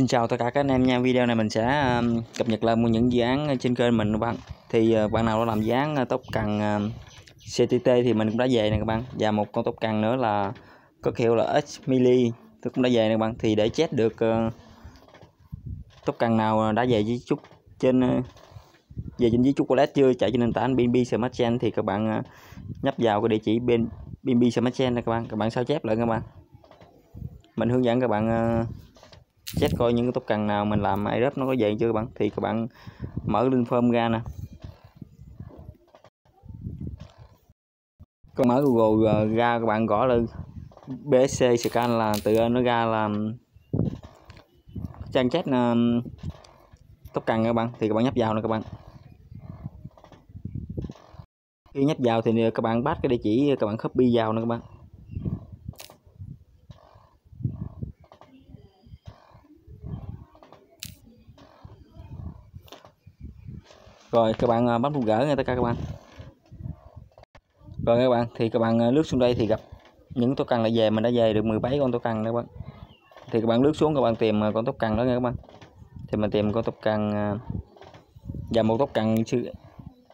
Xin chào tất cả các anh em nha. Video này mình sẽ um, cập nhật lại một những dự án trên kênh mình các bạn. Thì uh, bạn nào đã làm dự án ờ, uh, tóc cần uh, ờ, CTT thì mình cũng đã về nè các bạn. Và một con tóc cần nữa là có hiệu là X Mili tôi cũng đã về nè các bạn. Thì để chết được uh, tóc cần nào đã về với chút trên uh, về trên với wallet chưa chạy trên nền tảng BNB Smart Chain thì các bạn uh, nhấp vào cái địa chỉ bên BNB Smart Chain này các bạn. Các bạn sao chép lại các bạn. Mình hướng dẫn các bạn uh, check coi những cái tóc cần nào mình làm airdrop nó có vậy chưa các bạn. Thì các bạn mở link form ra nè. Con mở google ờ, ra các bạn gõ lên bsc scan là tự nó ra là trang chat tóc cần các bạn. Thì các bạn nhấp vào nè các bạn. Khi nhấp vào thì các bạn bắt cái địa chỉ, các bạn copy vào nè các bạn. Rồi các bạn à, bấm nút gỡ nha tất cả các bạn. Rồi các bạn thì các bạn à, lướt xuống đây thì gặp những tố cần lại về mình đã về được 17 con tố cần đó các bạn. Thì các bạn lướt xuống các bạn tìm à, con tóc cần đó nha các bạn. Thì mình tìm con tóc cần và một tóc cần sư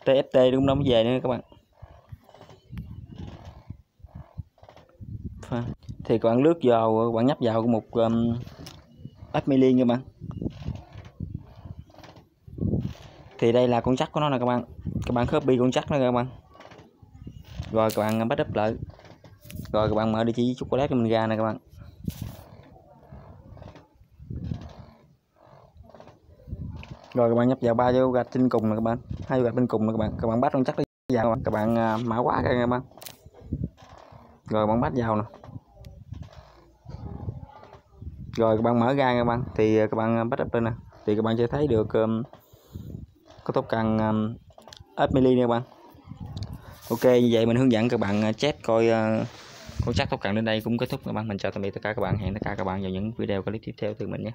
TFT đúng nó mới về nữa các bạn. Thì các bạn lướt vào các bạn nhấp vào một um, million các bạn thì đây là con chắc của nó nè các bạn. Các bạn copy con chắc nè các bạn. Rồi các bạn bắt up lại. Rồi các bạn mở địa chỉ chocolate cho mình ra nè các bạn. Rồi các bạn nhấp vào ba vô gạch trên cùng nè các bạn. Hai gạch bên cùng nè các bạn. Các bạn bắt con chắc vào các bạn, các bạn à, mã quá ra các bạn. Rồi các bạn bắt vào nè. Rồi các bạn mở ra các bạn. Thì à, các bạn à, bắt up lên nè. Thì các bạn sẽ thấy được um, có tóc cần um, mili nha các bạn. Ok như vậy mình hướng dẫn các bạn uh, check coi uh, con chắc tóc cần đến đây cũng kết thúc các bạn. Mình chào tạm biệt tất cả các bạn hẹn tất cả các bạn vào những video clip tiếp theo từ mình nhé.